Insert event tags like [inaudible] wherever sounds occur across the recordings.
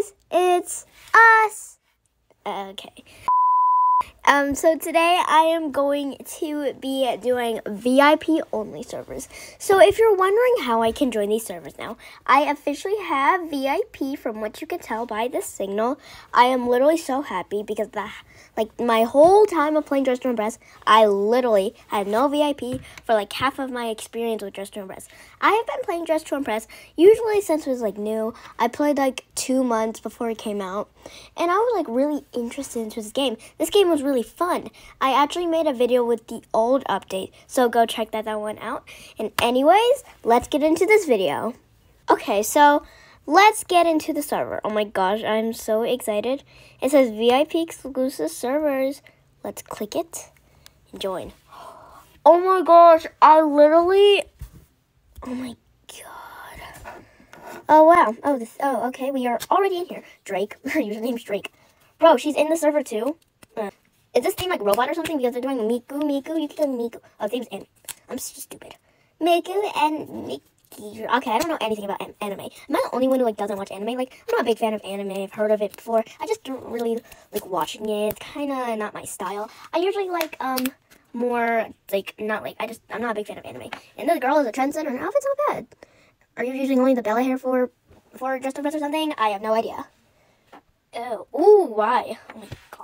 guys, it's us. Okay. Um, so today I am going to be doing VIP only servers. So if you're wondering how I can join these servers now, I officially have VIP from what you can tell by the signal. I am literally so happy because the like my whole time of playing Dress to Impress, I literally had no VIP for like half of my experience with Dress to Impress. I have been playing Dress to Impress usually since it was like new. I played like two months before it came out, and I was like really interested into this game. This game was really fun. I actually made a video with the old update, so go check that, that one out. And anyways, let's get into this video. Okay, so let's get into the server. Oh my gosh, I'm so excited. It says VIP exclusive servers. Let's click it and join. Oh my gosh, I literally, oh my god. Oh wow, oh this, oh okay, we are already in here. Drake, [laughs] her username's Drake. Bro, she's in the server too. Is this team like robot or something? Because they're doing Miku, Miku, you can Miku. Oh, name's Anime. I'm so stupid. Miku and Miku. Okay, I don't know anything about anime. Am I the only one who like doesn't watch anime? Like, I'm not a big fan of anime. I've heard of it before. I just don't really like watching it. It's kind of not my style. I usually like um more like not like I just I'm not a big fan of anime. And this girl is a trendsetter. and Her outfit's not bad. Are you using only the Bella hair for for dress or something? I have no idea. Oh, ooh, why? Oh my gosh.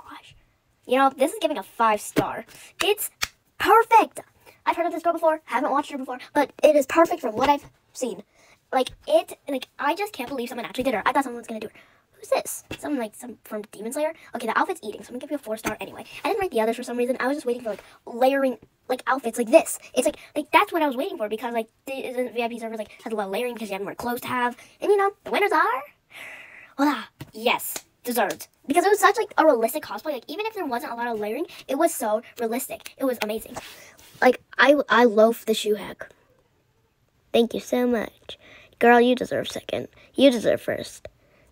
You know, this is giving a five star. It's perfect. I've heard of this girl before, haven't watched her before, but it is perfect from what I've seen. Like, it, like, I just can't believe someone actually did her. I thought someone was gonna do her. Who's this? Someone, like, some from Demon Slayer? Okay, the outfit's eating, so I'm gonna give you a four star anyway. I didn't write the others for some reason. I was just waiting for, like, layering, like, outfits like this. It's like, like, that's what I was waiting for because, like, the VIP servers, like, has a lot of layering because you have more clothes to have. And, you know, the winners are, voila, yes, deserved because it was such like a realistic cosplay. Like even if there wasn't a lot of layering, it was so realistic. It was amazing. Like I I loaf the shoe hack. Thank you so much, girl. You deserve second. You deserve first.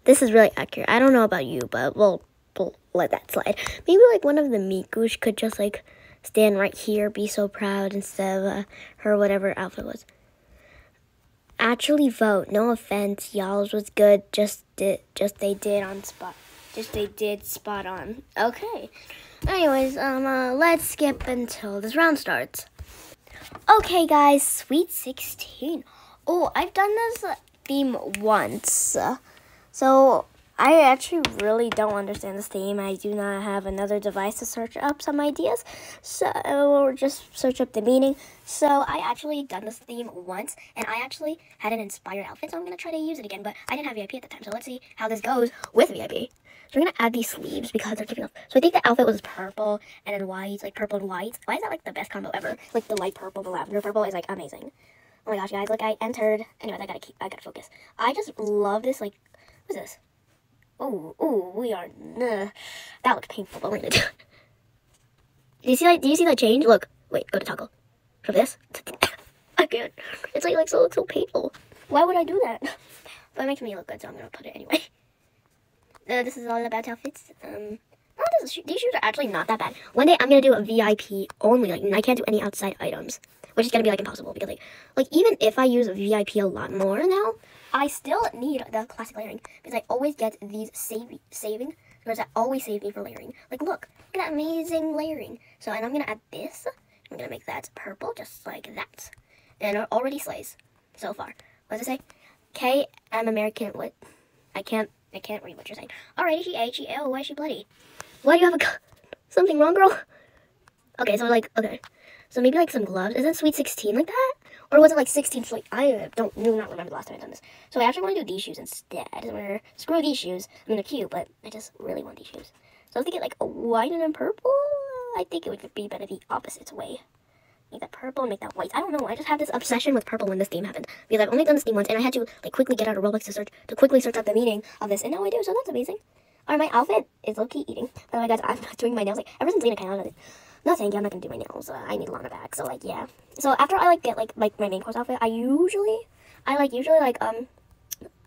This is really accurate. I don't know about you, but we'll, we'll let that slide. Maybe like one of the Mikush could just like stand right here, be so proud instead of uh, her whatever outfit was. Actually vote. No offense, y'all's was good. Just did just they did on spot. Just they did spot on. Okay. Anyways, um, uh, let's skip until this round starts. Okay, guys, Sweet 16. Oh, I've done this theme once. So, I actually really don't understand this theme. I do not have another device to search up some ideas. So, or just search up the meaning. So, I actually done this theme once, and I actually had an inspired outfit, so I'm to try to use it again, but I didn't have VIP at the time, so let's see how this goes with VIP. So we're gonna add these sleeves because they're giving off. So I think the outfit was purple and then white, like purple and white. Why is that like the best combo ever? Like the light purple, the lavender purple is like amazing. Oh my gosh, guys! Like I entered. Anyways, I gotta keep. I gotta focus. I just love this. Like, what's this? Oh, oh, we are. Nah. That looks painful, but we're gonna do it. Do you see that? Do you see that change? Look. Wait. Go to toggle. From this. [laughs] I can't. It's like like so looks so painful. Why would I do that? [laughs] But it makes me look good, so I'm gonna put it anyway. [laughs] Uh, this is all about outfits. Um, oh, is, these shoes are actually not that bad. One day I'm gonna do a VIP only. Like I can't do any outside items, which is gonna be like impossible because like like even if I use VIP a lot more now, I still need the classic layering because I always get these save saving because I always save me for layering. Like look, look at that amazing layering. So and I'm gonna add this. I'm gonna make that purple just like that, and it already slays so far. What does it say? K M American. What? I can't I can't read what you're saying. Alright, she she why is she bloody? Why do you have a something wrong, girl? Okay, so like, okay. So maybe like some gloves. Is it sweet 16 like that? Or was it like 16 sweet? I uh, don't do not remember the last time I've done this. So I actually want to do these shoes instead. Where screw these shoes. I mean they're cute, but I just really want these shoes. So I was thinking like a white and a purple. I think it would be better the opposite way. Make that purple make that white. I don't know. I just have this obsession with purple when this theme happened. Because I've only done this theme once and I had to like quickly get out of Roblox to search to quickly search up the meaning of this. And now I do, so that's amazing. Alright, my outfit is low-key eating. By the way guys, I'm [laughs] not doing my nails. Like ever since Lena came out of it. No thank you, I'm not gonna do my nails. Uh, I need Lana back. So like yeah. So after I like get like like my main course outfit, I usually I like usually like um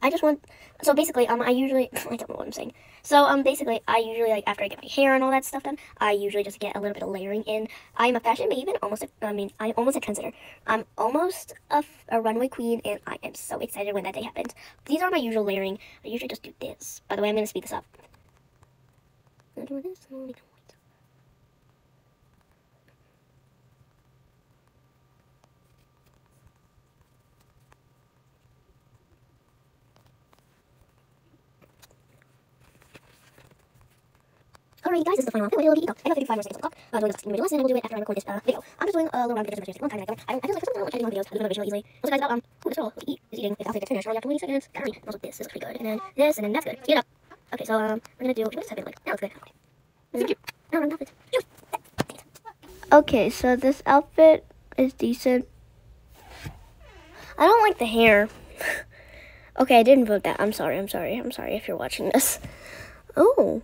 I just want so basically um I usually [laughs] I don't know what I'm saying. So um basically I usually like after I get my hair and all that stuff done, I usually just get a little bit of layering in. I'm a fashion maven, almost a, I mean I'm almost a trendsetter. I'm almost a, a runway queen and I am so excited when that day happens. These are my usual layering. I usually just do this. By the way, I'm gonna speed this up. I'm do this. Alright guys, this is the final outfit. We'll do it. I have 55 more seconds on the clock. Uh, doing this in the lesson, and we'll do it after I record this uh, video. I'm just doing a little round because it's a long time. Like, I, don't, I feel like sometimes I don't like editing long videos. I lose motivation really easily. Also guys, about, um, oh, this girl eat, is eating. This outfit gets finished only after 20 seconds. Gotta hurry. Also this, this looks pretty good. And then this, and then that's good. Speed it up. Okay, so, um, we're gonna do, what does this have like? That looks good. Okay. Thank you. No, no, outfit. Okay, so this outfit is decent. I don't like the hair. [laughs] okay, I didn't vote that. I'm sorry, I'm sorry, I'm sorry if you're watching this. Oh.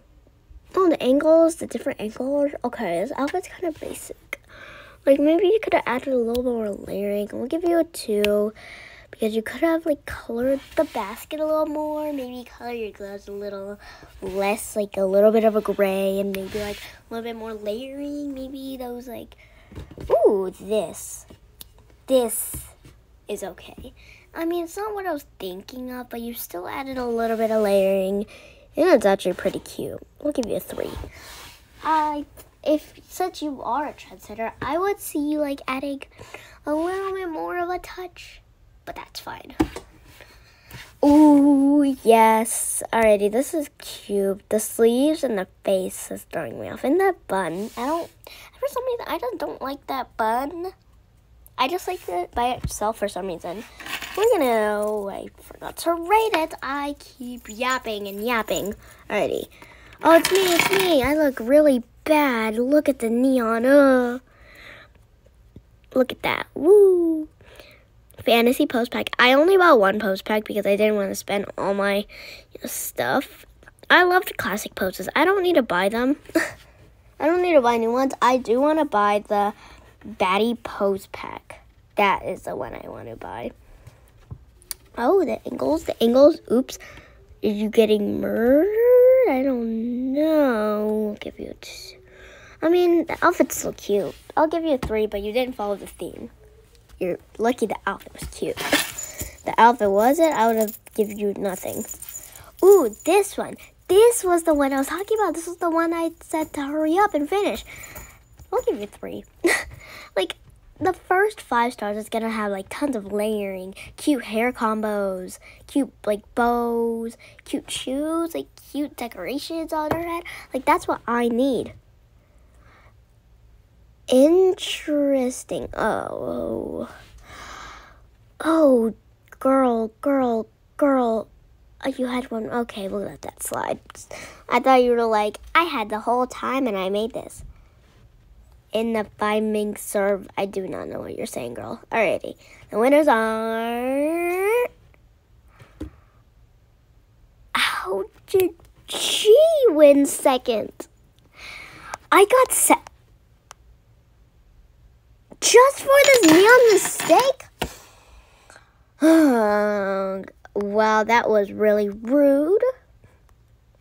Oh, the angles, the different angles. Okay, this outfit's kind of basic. Like, maybe you could have added a little more layering. We'll give you a two. Because you could have, like, colored the basket a little more. Maybe color your gloves a little less, like, a little bit of a gray. And maybe, like, a little bit more layering. Maybe those, like... Ooh, this. This is okay. I mean, it's not what I was thinking of, but you still added a little bit of layering. And it's actually pretty cute. We'll give you a three. I, if since you are a trendsetter, I would see you like adding a little bit more of a touch, but that's fine. Ooh, yes. Alrighty, this is cute. The sleeves and the face is throwing me off. And that bun, I don't, for some reason, I just don't like that bun. I just like it by itself for some reason. We're gonna, oh, I forgot to rate it. I keep yapping and yapping. Alrighty. Oh, it's me, it's me. I look really bad. Look at the neon. Uh. Look at that. Woo. Fantasy pose pack. I only bought one pose pack because I didn't want to spend all my you know, stuff. I love the classic poses. I don't need to buy them. [laughs] I don't need to buy new ones. I do want to buy the Baddie Pose Pack. That is the one I want to buy. Oh, the angles, the angles. Oops. Are you getting murdered? I don't know. I'll give you a two. I mean, the outfit's still cute. I'll give you a three, but you didn't follow the theme. You're lucky the outfit was cute. the outfit wasn't, I would have given you nothing. Ooh, this one. This was the one I was talking about. This was the one I said to hurry up and finish. I'll give you three. [laughs] like, the first five stars is gonna have like tons of layering, cute hair combos, cute like bows, cute shoes, like cute decorations on her head. Like that's what I need. Interesting. Oh. Oh, girl, girl, girl. Oh, you had one. Okay, we'll let that slide. I thought you were like, I had the whole time and I made this in the five ming serve. I do not know what you're saying, girl. Alrighty. The winners are. How did she win second? I got set. Just for this neon mistake? [sighs] well, that was really rude.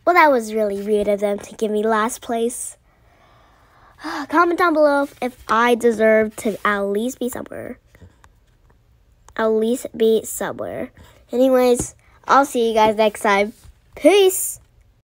Well, that was really rude of them to give me last place. [gasps] Comment down below if I deserve to at least be somewhere. At least be somewhere. Anyways, I'll see you guys next time. Peace.